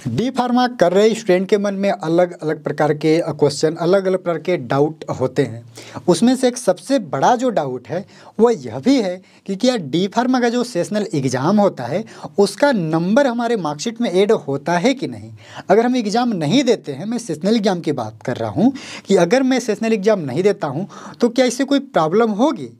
D pharma कर रहे student के मन में अलग अलग प्रकार के क्वेश्चन अलग अलग प्रकार के डाउट होते हैं। उसमें से एक सबसे बड़ा जो डाउट है, वह यह भी है कि क्या डी फार्मा का जो सेशनल एग्ज़ाम होता है, उसका नंबर हमारे मार्कशीट में ऐड होता है कि नहीं? अगर हम एग्ज़ाम नहीं देते हैं, मैं सेशनल एग्ज़ाम की बात कर रहा हूँ कि अगर मैं सेशनल एग्ज़ाम नहीं देता हूँ तो क्या इससे कोई प्रॉब्लम होगी?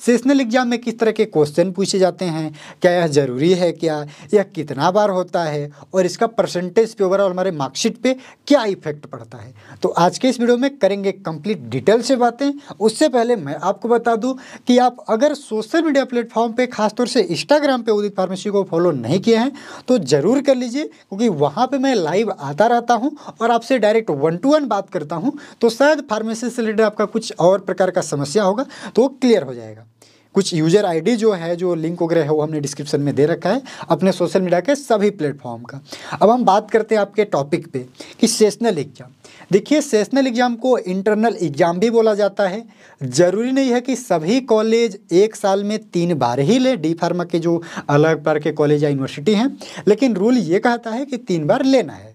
सेशनल एग्ज़ाम में किस तरह के क्वेश्चन पूछे जाते हैं? क्या यह ज़रूरी है? क्या यह कितना बार होता है? और इसका परसेंटेज पे ओवरऑल हमारे मार्कशीट पे क्या इफ़ेक्ट पड़ता है? तो आज के इस वीडियो में करेंगे कंप्लीट डिटेल से बातें। उससे पहले मैं आपको बता दूँ कि आप अगर सोशल मीडिया प्लेटफॉर्म पर खासतौर से इंस्टाग्राम पर उदित फार्मेसी को फॉलो नहीं किए हैं तो ज़रूर कर लीजिए, क्योंकि वहाँ पर मैं लाइव आता रहता हूँ और आपसे डायरेक्ट वन टू वन बात करता हूँ तो शायद फार्मेसी से रिलेटेड आपका कुछ और प्रकार का समस्या होगा तो क्लियर हो जाएगा। कुछ यूज़र आईडी जो है, जो लिंक वगैरह है, वो हमने डिस्क्रिप्शन में दे रखा है अपने सोशल मीडिया के सभी प्लेटफॉर्म का। अब हम बात करते हैं आपके टॉपिक पे कि सेशनल एग्ज़ाम देखिए सेशनल एग्ज़ाम को इंटरनल एग्ज़ाम भी बोला जाता है। ज़रूरी नहीं है कि सभी कॉलेज एक साल में तीन बार ही ले। डी फार्मा के जो अलग प्रकार के कॉलेज या यूनिवर्सिटी हैं, लेकिन रूल ये कहता है कि तीन बार लेना है।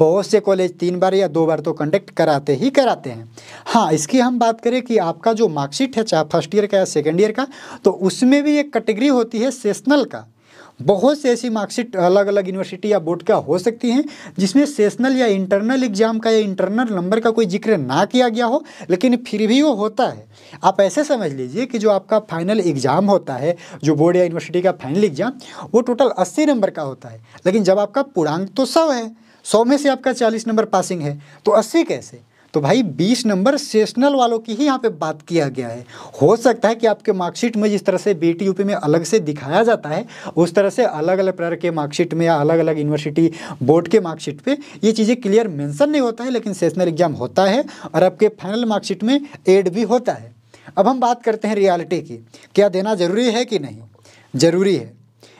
बहुत से कॉलेज तीन बार या दो बार तो कंडक्ट कराते ही कराते हैं। हाँ इसकी हम बात करें कि आपका जो मार्कशीट है, चाहे फ़र्स्ट ईयर का या सेकेंड ईयर का तो उसमें भी एक कैटेगरी होती है सेशनल का। बहुत से ऐसी मार्कशीट अलग अलग यूनिवर्सिटी या बोर्ड का हो सकती हैं, जिसमें सेशनल या इंटरनल एग्ज़ाम का या इंटरनल नंबर का कोई ज़िक्र ना किया गया हो, लेकिन फिर भी वो होता है। आप ऐसे समझ लीजिए कि जो आपका फाइनल एग्ज़ाम होता है, जो बोर्ड या यूनिवर्सिटी का फाइनल एग्ज़ाम वो टोटल अस्सी नंबर का होता है। लेकिन जब आपका पूर्णांक तो सौ है सौ में से आपका चालीस नंबर पासिंग है। तो अस्सी कैसे? तो भाई, बीस नंबर सेशनल वालों की ही यहाँ पे बात किया गया है। हो सकता है कि आपके मार्कशीट में जिस तरह से बी टी में अलग से दिखाया जाता है, उस तरह से अलग अलग प्रकार के मार्कशीट में या अलग अलग यूनिवर्सिटी बोर्ड के मार्कशीट पे ये चीज़ें क्लियर मेंशन नहीं होता है, लेकिन सेशनल एग्ज़ाम होता है और आपके फाइनल मार्कशीट में एड भी होता है। अब हम बात करते हैं रियलिटी की। क्या देना ज़रूरी है कि नहीं? ज़रूरी है।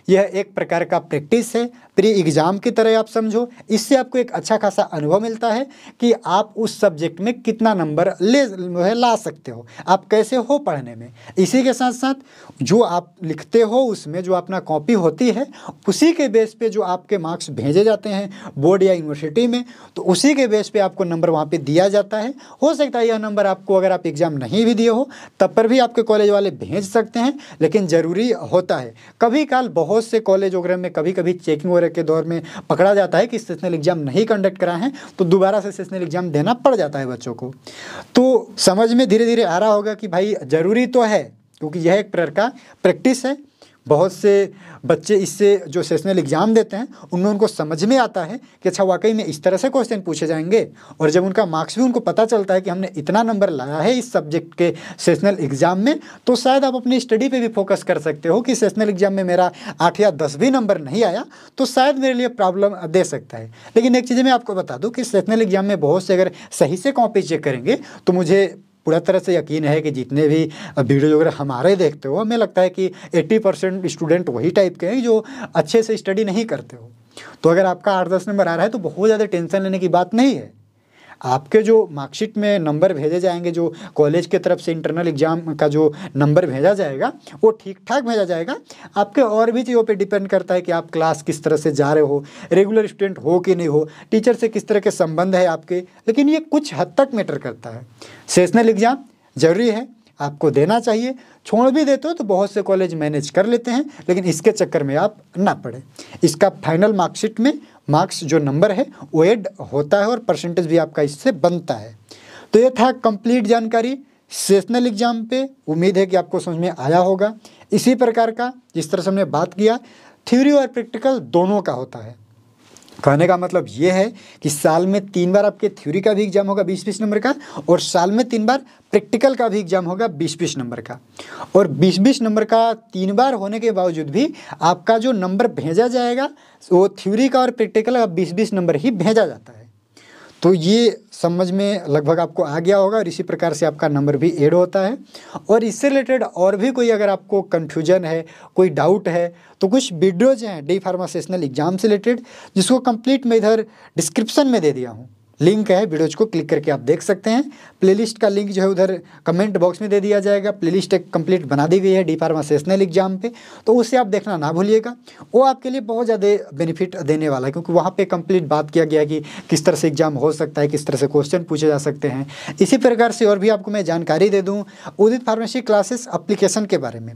यह एक प्रकार का प्रैक्टिस है। प्री एग्ज़ाम की तरह आप समझो। इससे आपको एक अच्छा खासा अनुभव मिलता है कि आप उस सब्जेक्ट में कितना नंबर ले ला सकते हो। आप कैसे हो पढ़ने में? इसी के साथ साथ जो आप लिखते हो, उसमें जो अपना कॉपी होती है, उसी के बेस पे जो आपके मार्क्स भेजे जाते हैं बोर्ड या यूनिवर्सिटी में तो उसी के बेस पे आपको नंबर वहाँ पे दिया जाता है। हो सकता है यह नंबर आपको अगर आप एग्ज़ाम नहीं भी दिए हो, तब पर भी आपके कॉलेज वाले भेज सकते हैं, लेकिन ज़रूरी होता है। कभी काल बहुत से कॉलेज वगैरह में कभी कभी चेकिंग वगैरह के दौर में पकड़ा जाता है कि सेशनल एग्ज़ाम नहीं कंडक्ट करा है तो दोबारा से सेशनल एग्ज़ाम देना पड़ जाता है बच्चों को। तो समझ में धीरे धीरे आ रहा होगा कि भाई ज़रूरी तो है, क्योंकि यह एक प्रकार का प्रैक्टिस है। बहुत से बच्चे इससे जो सेशनल एग्ज़ाम देते हैं, उनमें उनको समझ में आता है कि अच्छा वाकई में इस तरह से क्वेश्चन पूछे जाएँगे। और जब उनका मार्क्स भी उनको पता चलता है कि हमने इतना नंबर लाया है इस सब्जेक्ट के सेशनल एग्ज़ाम में तो शायद आप अपनी स्टडी पे भी फोकस कर सकते हो कि सेशनल एग्ज़ाम में मेरा आठ या दस भी नंबर नहीं आया तो शायद मेरे लिए प्रॉब्लम दे सकता है। लेकिन एक चीज़ मैं आपको बता दूँ कि सेशनल एग्ज़ाम में बहुत से अगर सही से कॉपी चेक करेंगे तो मुझे पूरा तरह से यकीन है कि जितने भी वीडियो वगैरह हमारे देखते हो, हमें लगता है कि 80 परसेंट स्टूडेंट वही टाइप के हैं जो अच्छे से स्टडी नहीं करते हो। तो अगर आपका आठ दस नंबर आ रहा है तो बहुत ज़्यादा टेंशन लेने की बात नहीं है। आपके जो मार्कशीट में नंबर भेजे जाएँगे, जो कॉलेज के तरफ़ से इंटरनल एग्ज़ाम का जो नंबर भेजा जाएगा, वो ठीक ठाक भेजा जाएगा। आपके और भी चीज़ों पे डिपेंड करता है कि आप क्लास किस तरह से जा रहे हो रेगुलर स्टूडेंट हो कि नहीं हो टीचर से किस तरह के संबंध है आपके, लेकिन ये कुछ हद तक मैटर करता है। सेशनल एग्ज़ाम ज़रूरी है, आपको देना चाहिए। छोड़ भी देते हो तो बहुत से कॉलेज मैनेज कर लेते हैं, लेकिन इसके चक्कर में आप ना पड़े। इसका फाइनल मार्कशीट में मार्क्स जो नंबर है, वो एड होता है और परसेंटेज भी आपका इससे बनता है। तो ये था कंप्लीट जानकारी। सेशनल एग्ज़ाम पे उम्मीद है कि आपको समझ में आया होगा। इसी प्रकार का जिस तरह से हमने बात किया थ्योरी और प्रैक्टिकल दोनों का होता है। कहने का मतलब ये है कि साल में तीन बार आपके थ्योरी का भी एग्ज़ाम होगा बीस बीस नंबर का और साल में तीन बार प्रैक्टिकल का भी एग्ज़ाम होगा बीस बीस नंबर का। और बीस बीस नंबर का तीन बार होने के बावजूद भी आपका जो नंबर भेजा जाएगा, वो थ्योरी का और प्रैक्टिकल का बीस बीस नंबर ही भेजा जाता है। तो ये समझ में लगभग आपको आ गया होगा और इसी प्रकार से आपका नंबर भी एड होता है। और इससे रिलेटेड और भी कोई अगर आपको कन्फ्यूज़न है, कोई डाउट है तो कुछ वीडियोज़ हैं डी फार्मासेशनल एग्ज़ाम से रिलेटेड जिसको कंप्लीट मैं इधर डिस्क्रिप्शन में दे दिया हूँ। लिंक है, वीडियोज़ को क्लिक करके आप देख सकते हैं। प्लेलिस्ट का लिंक जो है उधर कमेंट बॉक्स में दे दिया जाएगा। प्लेलिस्ट एक कंप्लीट बना दी गई है डी फार्मा सेशनल एग्ज़ाम पे। तो उसे आप देखना ना भूलिएगा। वो आपके लिए बहुत ज़्यादा बेनिफिट देने वाला है, क्योंकि वहाँ पे कंप्लीट बात किया गया कि किस तरह से एग्ज़ाम हो सकता है, किस तरह से क्वेश्चन पूछे जा सकते हैं। इसी प्रकार से और भी आपको मैं जानकारी दे दूँ, उदित फार्मेसी क्लासेस अप्लीकेशन के बारे में।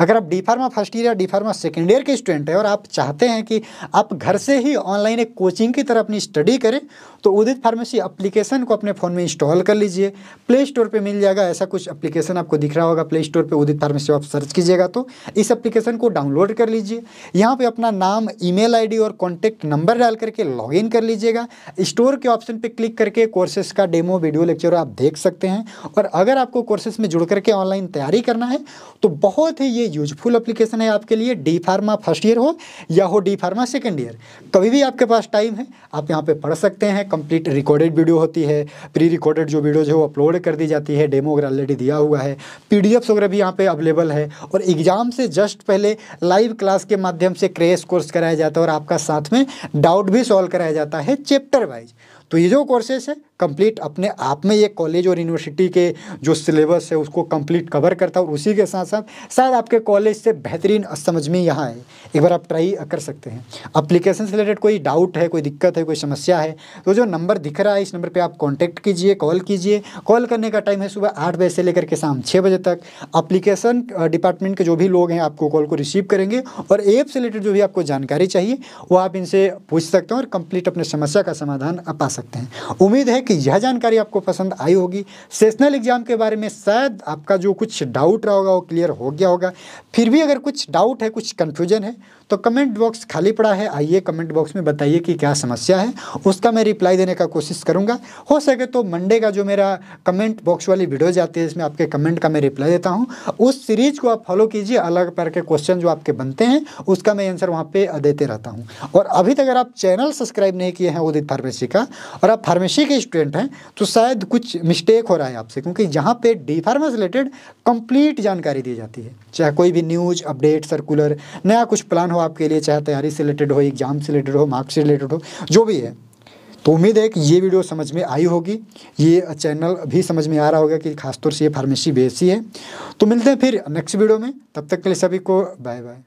अगर आप डी फार्मा फ़र्स्ट ईयर या डी फार्मा सेकेंड ईयर के स्टूडेंट हैं और आप चाहते हैं कि आप घर से ही ऑनलाइन एक कोचिंग की तरह अपनी स्टडी करें तो उदित फार्मेसी अप्लीकेशन को अपने फ़ोन में इंस्टॉल कर लीजिए। प्ले स्टोर पर मिल जाएगा ऐसा कुछ एप्लीकेशन आपको दिख रहा होगा। प्ले स्टोर पर उदित फार्मेसी आप सर्च कीजिएगा तो इस एप्लीकेशन को डाउनलोड कर लीजिए। यहाँ पे अपना नाम ईमेल आईडी और कॉन्टैक्ट नंबर डाल करके लॉगिन कर लीजिएगा। स्टोर के ऑप्शन पर क्लिक करके कोर्सेज का डेमो वीडियो लेक्चर आप देख सकते हैं। और अगर आपको कोर्सेज में जुड़ करके ऑनलाइन तैयारी करना है तो बहुत ही ये यूजफुल अप्लीकेशन है आपके लिए। डी फार्मा फ़र्स्ट ईयर हो या हो डी फार्मा सेकेंड ईयर कभी भी आपके पास टाइम है, आप यहाँ पे पढ़ सकते हैं कंप्लीट रिकॉर्डेड वीडियो होती है प्री रिकॉर्डेड जो वीडियोज़ है वो अपलोड कर दी जाती है डेमो वगैरह ऑलरेडी दिया हुआ है। पी वगैरह भी यहाँ पर अवेलेबल है और एग्ज़ाम से जस्ट पहले लाइव क्लास के माध्यम से क्रेश कोर्स कराया जाता है और आपका साथ में डाउट भी सॉल्व कराया जाता है चैप्टर वाइज तो ये जो कोर्सेस है कंप्लीट अपने आप में ये कॉलेज और यूनिवर्सिटी के जो सिलेबस है उसको कंप्लीट कवर करता है और उसी के साथ साथ शायद आपके कॉलेज से बेहतरीन समझ में यहाँ आए। एक बार आप ट्राई कर सकते हैं। अप्लीकेशन से रिलेटेड कोई डाउट है, कोई दिक्कत है, कोई समस्या है तो जो नंबर दिख रहा है, इस नंबर पर आप कॉन्टैक्ट कीजिए कॉल कीजिए। कॉल करने का टाइम है सुबह आठ बजे से लेकर के शाम छः बजे तक। अप्लीकेशन डिपार्टमेंट के जो भी लोग हैं आपको कॉल को रिसीव करेंगे और ऐप से रिलेटेड जो भी आपको जानकारी चाहिए, वो आप इनसे पूछ सकते हैं और कंप्लीट अपने समस्या का समाधान पा सकते हैं। उम्मीद है कि यह जानकारी आपको पसंद आई होगी। सेशनल एग्ज़ाम के बारे में शायद आपका जो कुछ डाउट रहा होगा, वो क्लियर हो गया होगा। फिर भी अगर कुछ डाउट है, कुछ कन्फ्यूज़न है तो कमेंट बॉक्स खाली पड़ा है। आइए कमेंट बॉक्स में बताइए कि क्या समस्या है। उसका मैं रिप्लाई देने का कोशिश करूँगा। हो सके तो मंडे का जो मेरा कमेंट बॉक्स वाली वीडियो जाती है, इसमें आपके कमेंट का मैं रिप्लाई देता हूँ। उस सीरीज़ को आप फॉलो कीजिए। अलग प्रकार के क्वेश्चन जो आपके बनते हैं, उसका मैं आंसर वहाँ पर देते रहता हूँ। और अभी तक अगर आप चैनल सब्सक्राइब नहीं किए हैं, उदित फार्मेसी का, और आप फार्मेसी के स्टूडेंट हैं तो शायद कुछ मिस्टेक हो रहा है आपसे, क्योंकि यहाँ पे डी फार्मा से रिलेटेड कंप्लीट जानकारी दी जाती है, चाहे कोई भी न्यूज़ अपडेट सर्कुलर नया कुछ प्लान हो आपके लिए, चाहे तैयारी से रिलेटेड हो एग्ज़ाम से रिलेटेड हो मार्क्स से रिलेटेड हो, जो भी है तो उम्मीद है कि ये वीडियो समझ में आई होगी। ये चैनल भी समझ में आ रहा होगा कि खासतौर से ये फार्मेसी बेसी है। तो मिलते हैं फिर नेक्स्ट वीडियो में, तब तक के लिए सभी को बाय बाय